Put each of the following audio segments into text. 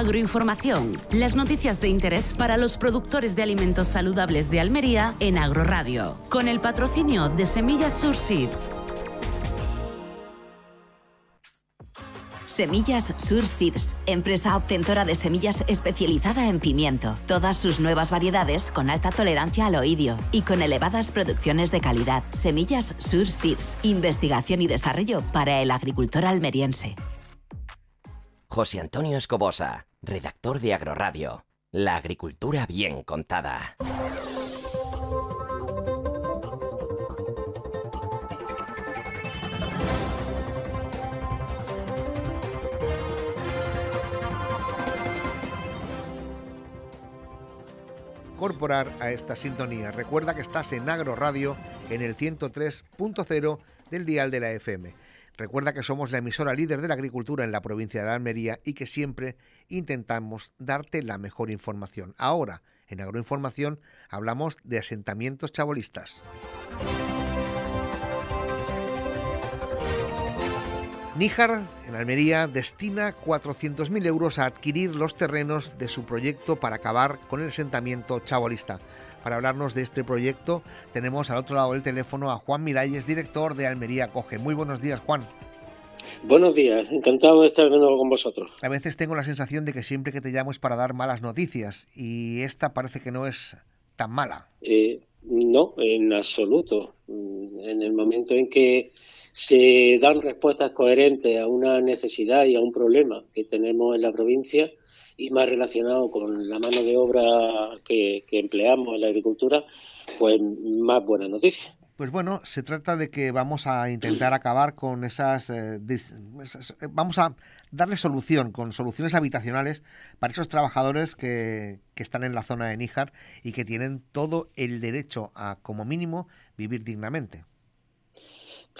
Agroinformación, las noticias de interés para los productores de alimentos saludables de Almería en Agroradio, con el patrocinio de Semillas Surseed. Semillas Sur Seeds, empresa obtentora de semillas especializada en pimiento. Todas sus nuevas variedades con alta tolerancia al oidio y con elevadas producciones de calidad. Semillas Sur Seeds, investigación y desarrollo para el agricultor almeriense. José Antonio Escobosa, redactor de Agroradio. La agricultura bien contada. incorporar a esta sintonía. Recuerda que estás en Agro Radio en el 103.0 del dial de la FM. Recuerda que somos la emisora líder de la agricultura en la provincia de Almería y que siempre intentamos darte la mejor información. Ahora, en Agroinformación, hablamos de asentamientos chabolistas. Níjar, en Almería, destina 400.000 euros a adquirir los terrenos de su proyecto para acabar con el asentamiento chabolista. Para hablarnos de este proyecto, tenemos al otro lado del teléfono a Juan Miralles, director de Almería Coge. Muy buenos días, Juan. Buenos días, encantado de estar de nuevo con vosotros. A veces tengo la sensación de que siempre que te llamo es para dar malas noticias y esta parece que no es tan mala. Eh, no, en absoluto. En el momento en que se dan respuestas coherentes a una necesidad y a un problema que tenemos en la provincia y más relacionado con la mano de obra que, empleamos en la agricultura, pues más buena noticia. Pues bueno, se trata de que vamos a intentar acabar con esas, eh, eh, vamos a darle solución, con soluciones habitacionales para esos trabajadores que, que, están en la zona de Níjar y que tienen todo el derecho a, como mínimo, vivir dignamente.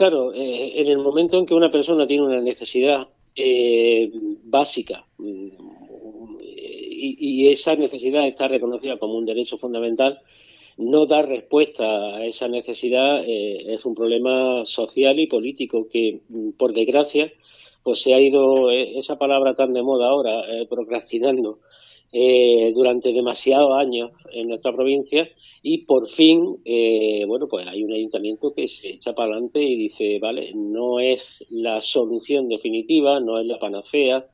Claro, eh, en el momento en que una persona tiene una necesidad eh, básica mm, y, esa necesidad está reconocida como un derecho fundamental, no dar respuesta a esa necesidad eh, es un problema social y político que, mm, por desgracia, pues se ha ido esa palabra tan de moda ahora, procrastinando eh, durante demasiados años en nuestra provincia y por fin, eh, bueno, pues hay un ayuntamiento que se echa para adelante y dice, vale, no es la solución definitiva, no es la panacea,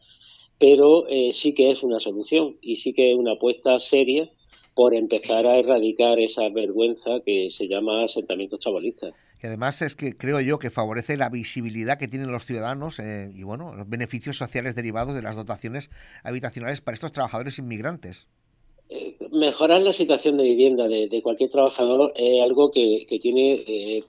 pero eh, sí que es una solución y sí que es una apuesta seria por empezar a erradicar esa vergüenza que se llama asentamientos chavalistas y además es que creo yo que favorece la visibilidad que tienen los ciudadanos eh, y bueno, los beneficios sociales derivados de las dotaciones habitacionales para estos trabajadores inmigrantes. Eh, mejorar la situación de vivienda de, cualquier trabajador es algo que, tiene, eh,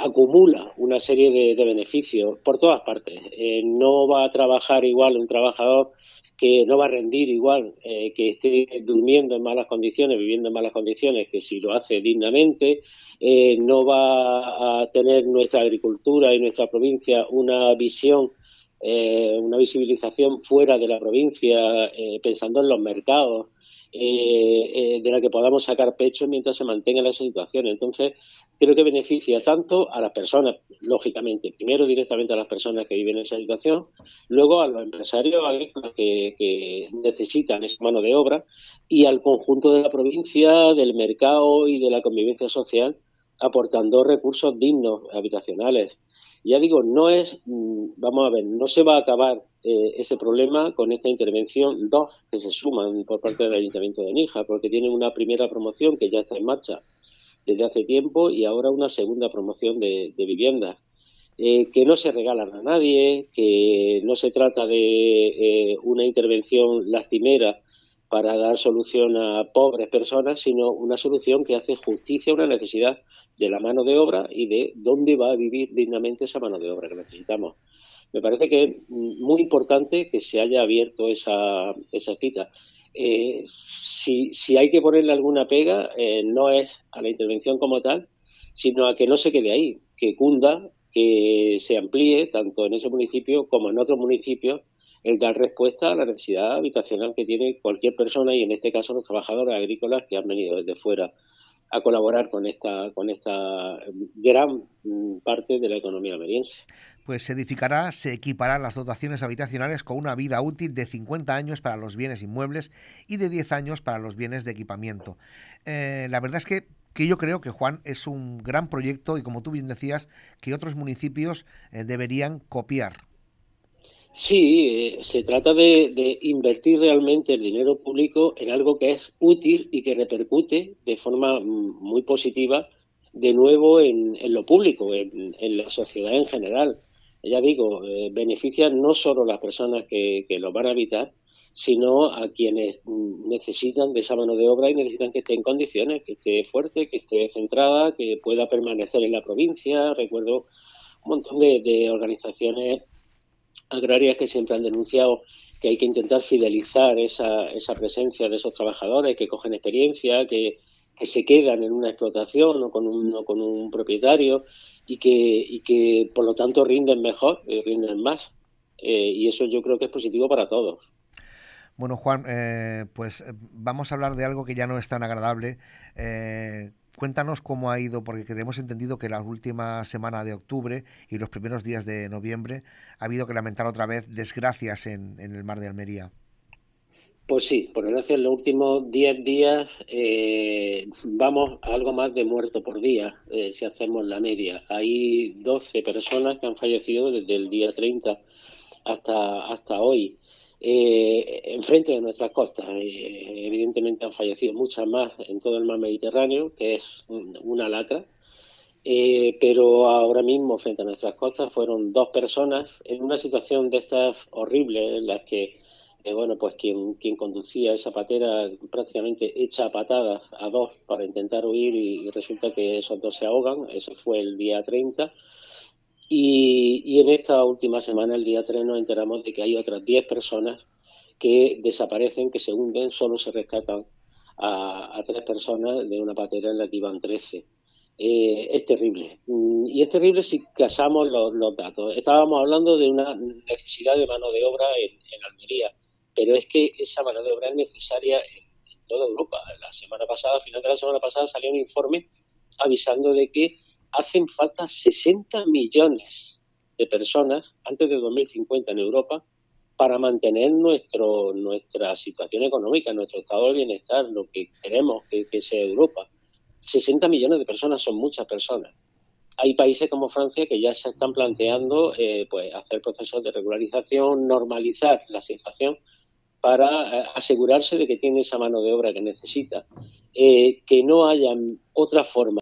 acumula una serie de, beneficios por todas partes. no va a trabajar igual un trabajador que no va a rendir igual que esté durmiendo en malas condiciones, viviendo en malas condiciones, que si lo hace dignamente, eh, no va a tener nuestra agricultura y nuestra provincia una visión, eh, una visibilización fuera de la provincia, eh, pensando en los mercados, de la que podamos sacar pecho mientras se mantenga la situación. Entonces, creo que beneficia tanto a las personas, lógicamente, primero directamente a las personas que viven en esa situación, luego a los empresarios agrícolas que, que necesitan esa mano de obra y al conjunto de la provincia, del mercado y de la convivencia social aportando recursos dignos habitacionales. Ya digo, no es, mm, vamos a ver, no se va a acabar eh, ese problema con esta intervención dos que se suman por parte del Ayuntamiento de Nija, porque tienen una primera promoción que ya está en marcha desde hace tiempo y ahora una segunda promoción de, de viviendas. Eh, que no se regalan a nadie, que no se trata de eh, una intervención lastimera para dar solución a pobres personas, sino una solución que hace justicia a una necesidad de la mano de obra y de dónde va a vivir dignamente esa mano de obra que necesitamos. Me parece que es muy importante que se haya abierto esa, esa cita. Eh, si, hay que ponerle alguna pega, eh, no es a la intervención como tal, sino a que no se quede ahí, que cunda, que se amplíe tanto en ese municipio como en otros municipios el dar respuesta a la necesidad habitacional que tiene cualquier persona y en este caso los trabajadores agrícolas que han venido desde fuera a colaborar con esta, con esta gran mm, parte de la economía almeriense. Pues se edificará, se equiparán las dotaciones habitacionales con una vida útil de 50 años para los bienes inmuebles y de 10 años para los bienes de equipamiento. Eh, la verdad es que que yo creo que Juan es un gran proyecto y como tú bien decías, que otros municipios eh, deberían copiar. Sí, eh, se trata de, invertir realmente el dinero público en algo que es útil y que repercute de forma mm, muy positiva de nuevo en, lo público, en, la sociedad en general. Ya digo, eh, beneficia no solo a las personas que, lo van a habitar, sino a quienes mm, necesitan de esa mano de obra y necesitan que esté en condiciones, que esté fuerte, que esté centrada, que pueda permanecer en la provincia. Recuerdo un montón de organizaciones agrarias que siempre han denunciado que hay que intentar fidelizar esa, esa presencia de esos trabajadores que cogen experiencia, que, se quedan en una explotación o con un, con un propietario y que, y que por lo tanto rinden mejor y rinden más. Eh, y eso yo creo que es positivo para todos. Bueno, Juan, eh, pues eh, vamos a hablar de algo que ya no es tan agradable. Cuéntanos cómo ha ido, porque hemos entendido que la última semana de octubre y los primeros días de noviembre ha habido que lamentar otra vez desgracias en, el mar de Almería. Pues sí, por desgracia en los últimos 10 días eh, vamos a algo más de muerto por día, eh, si hacemos la media. Hay 12 personas que han fallecido desde el día 30 hasta, hasta hoy eh, enfrente de nuestras costas. Eh, evidentemente han fallecido muchas más en todo el mar Mediterráneo, que es una lacra. Eh, pero ahora mismo frente a nuestras costas fueron dos personas en una situación de estas horribles en las que eh, bueno pues quien, quien conducía esa patera prácticamente echa patadas a dos para intentar huir y, y resulta que esos dos se ahogan eso fue el día 30 y, en esta última semana, el día 3, nos enteramos de que hay otras 10 personas que desaparecen, que se hunden, solo se rescatan a, tres personas de una patera en la que iban 13. Eh, es terrible. Mm, y es terrible si casamos los, datos. Estábamos hablando de una necesidad de mano de obra en, Almería, pero es que esa mano de obra es necesaria en, toda Europa. La semana pasada, a final de la semana pasada, salió un informe avisando de que hacen falta 60 millones de personas antes de 2050 en Europa para mantener nuestro, nuestra situación económica, nuestro estado de bienestar, lo que queremos que, sea Europa. 60 millones de personas son muchas personas. Hay países como Francia que ya se están planteando eh, pues, hacer procesos de regularización, normalizar la situación para eh, asegurarse de que tiene esa mano de obra que necesita. Eh, que no haya otra forma